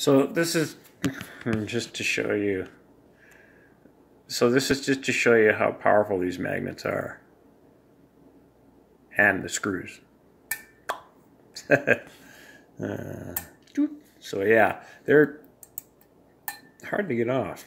So this is hmm, just to show you. So this is just to show you how powerful these magnets are. And the screws. uh, so yeah, they're hard to get off.